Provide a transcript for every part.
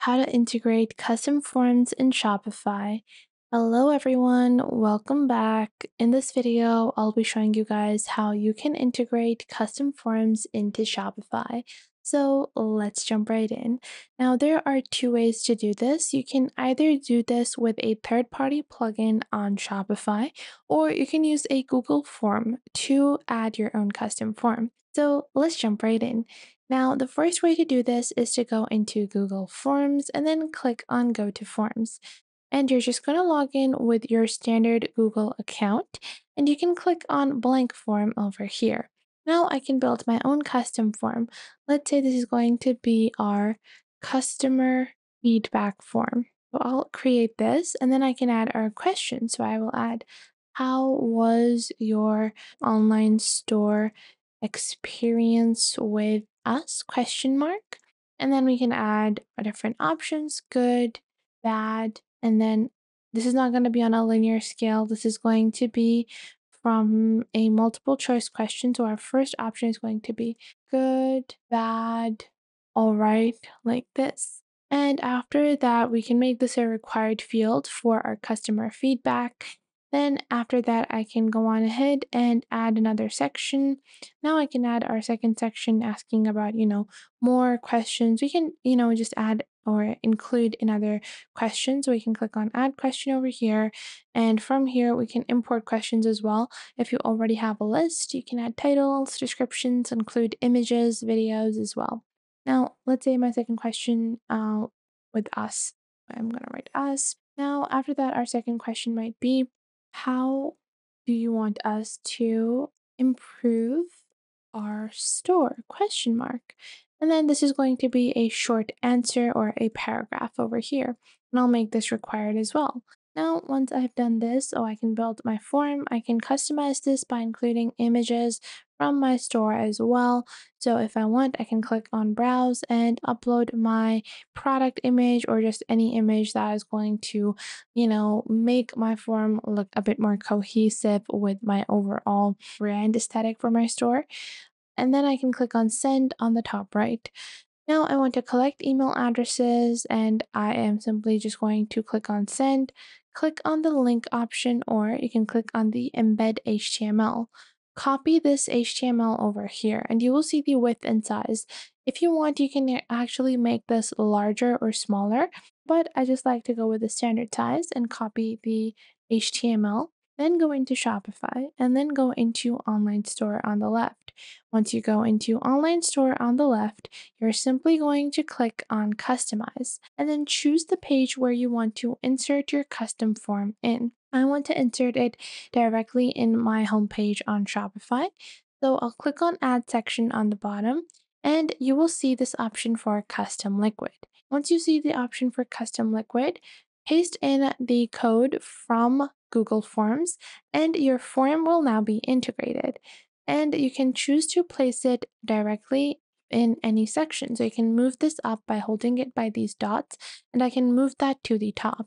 how to integrate custom forms in Shopify. Hello everyone, welcome back. In this video, I'll be showing you guys how you can integrate custom forms into Shopify. So let's jump right in. Now, there are two ways to do this. You can either do this with a third party plugin on Shopify, or you can use a Google form to add your own custom form. So let's jump right in. Now, the first way to do this is to go into Google Forms and then click on Go to Forms. And you're just going to log in with your standard Google account, and you can click on Blank Form over here. Now I can build my own custom form. Let's say this is going to be our customer feedback form. So I'll create this and then I can add our question. So I will add, how was your online store experience with us question mark and then we can add our different options good bad and then this is not going to be on a linear scale. This is going to be from a multiple choice question. So our first option is going to be good bad all right like this. And after that we can make this a required field for our customer feedback then after that, I can go on ahead and add another section. Now I can add our second section asking about, you know, more questions. We can, you know, just add or include another question. So we can click on add question over here. And from here, we can import questions as well. If you already have a list, you can add titles, descriptions, include images, videos as well. Now, let's say my second question uh, with us. I'm going to write us. Now, after that, our second question might be, how do you want us to improve our store? Question mark. And then this is going to be a short answer or a paragraph over here. And I'll make this required as well. Now, once I've done this, so I can build my form, I can customize this by including images from my store as well. So if I want, I can click on browse and upload my product image or just any image that is going to, you know, make my form look a bit more cohesive with my overall brand aesthetic for my store. And then I can click on send on the top right. Now I want to collect email addresses and I am simply just going to click on send click on the link option or you can click on the embed HTML. Copy this HTML over here and you will see the width and size. If you want, you can actually make this larger or smaller, but I just like to go with the standard size and copy the HTML then go into Shopify and then go into online store on the left. Once you go into online store on the left, you're simply going to click on customize and then choose the page where you want to insert your custom form in. I want to insert it directly in my homepage on Shopify. So I'll click on add section on the bottom and you will see this option for custom liquid. Once you see the option for custom liquid, paste in the code from Google Forms, and your form will now be integrated. And you can choose to place it directly in any section. So you can move this up by holding it by these dots, and I can move that to the top.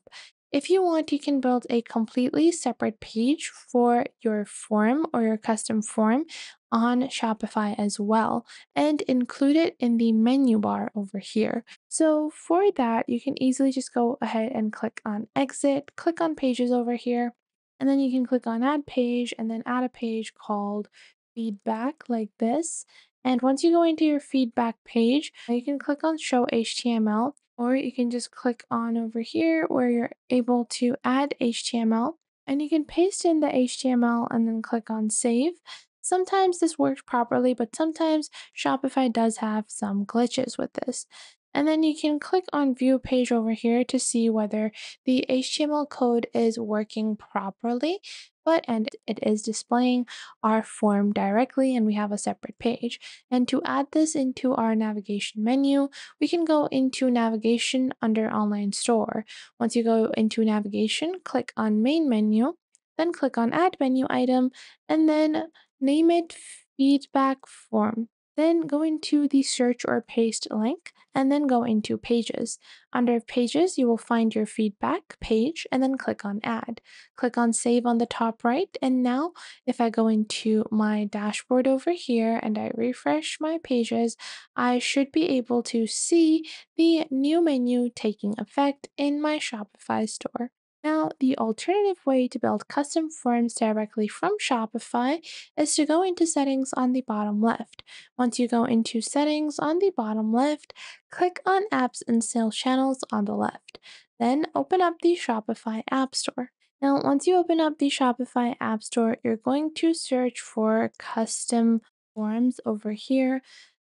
If you want, you can build a completely separate page for your form or your custom form on Shopify as well and include it in the menu bar over here. So for that, you can easily just go ahead and click on exit, click on pages over here, and then you can click on add page and then add a page called feedback like this. And once you go into your feedback page, you can click on show HTML or you can just click on over here where you're able to add HTML and you can paste in the HTML and then click on save. Sometimes this works properly, but sometimes Shopify does have some glitches with this. And then you can click on view page over here to see whether the HTML code is working properly but and it is displaying our form directly and we have a separate page. And to add this into our navigation menu, we can go into navigation under online store. Once you go into navigation, click on main menu, then click on add menu item and then name it feedback form. Then go into the search or paste link and then go into pages. Under pages, you will find your feedback page and then click on add. Click on save on the top right. And now if I go into my dashboard over here and I refresh my pages, I should be able to see the new menu taking effect in my Shopify store. Now, the alternative way to build custom forms directly from Shopify is to go into settings on the bottom left. Once you go into settings on the bottom left, click on apps and sales channels on the left. Then open up the Shopify App Store. Now, once you open up the Shopify App Store, you're going to search for custom forms over here.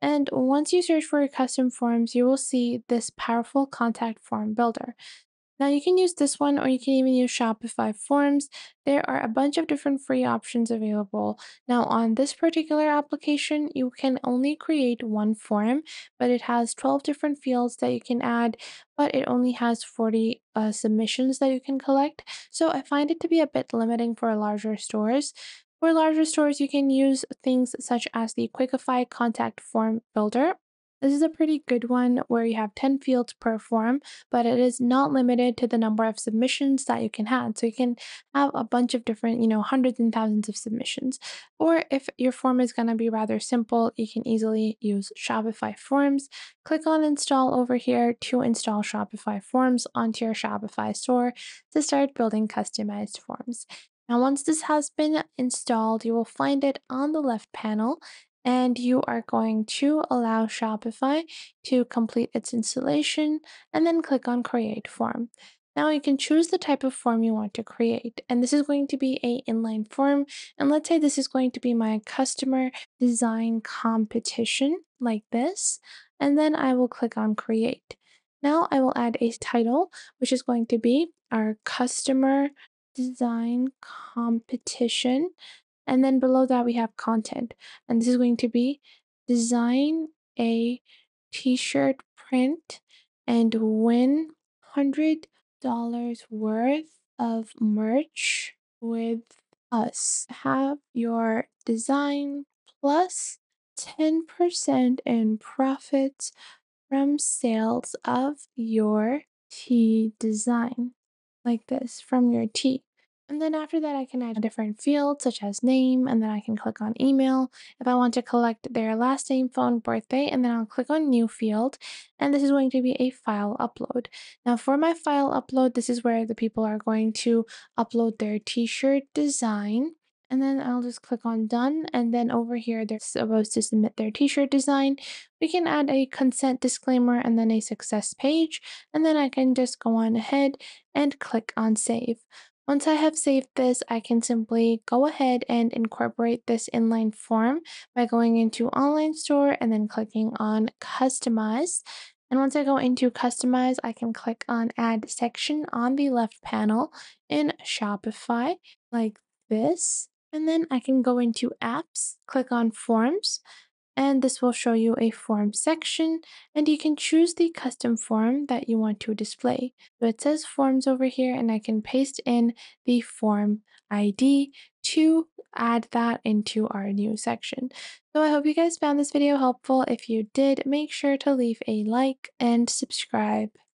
And once you search for custom forms, you will see this powerful contact form builder. Now you can use this one or you can even use Shopify Forms. There are a bunch of different free options available. Now on this particular application, you can only create one form, but it has 12 different fields that you can add, but it only has 40 uh, submissions that you can collect. So I find it to be a bit limiting for larger stores. For larger stores, you can use things such as the Qikify Contact Form Builder this is a pretty good one where you have 10 fields per form, but it is not limited to the number of submissions that you can have. So you can have a bunch of different, you know, hundreds and thousands of submissions. Or if your form is going to be rather simple, you can easily use Shopify Forms. Click on install over here to install Shopify Forms onto your Shopify store to start building customized forms. Now, once this has been installed, you will find it on the left panel and you are going to allow Shopify to complete its installation and then click on create form. Now you can choose the type of form you want to create and this is going to be a inline form and let's say this is going to be my customer design competition like this and then I will click on create. Now I will add a title which is going to be our customer design competition and then below that we have content. And this is going to be design a t-shirt print and win $100 worth of merch with us. Have your design plus 10% in profits from sales of your tee design like this from your tee. And then after that, I can add a different field such as name, and then I can click on email if I want to collect their last name, phone, birthday, and then I'll click on new field. And this is going to be a file upload. Now for my file upload, this is where the people are going to upload their t-shirt design and then I'll just click on done and then over here they're supposed to submit their t-shirt design. We can add a consent disclaimer and then a success page and then I can just go on ahead and click on save. Once I have saved this, I can simply go ahead and incorporate this inline form by going into online store and then clicking on customize. And once I go into customize, I can click on add section on the left panel in Shopify like this. And then I can go into apps, click on forms, and this will show you a form section and you can choose the custom form that you want to display. So it says forms over here and I can paste in the form ID to add that into our new section. So I hope you guys found this video helpful. If you did, make sure to leave a like and subscribe.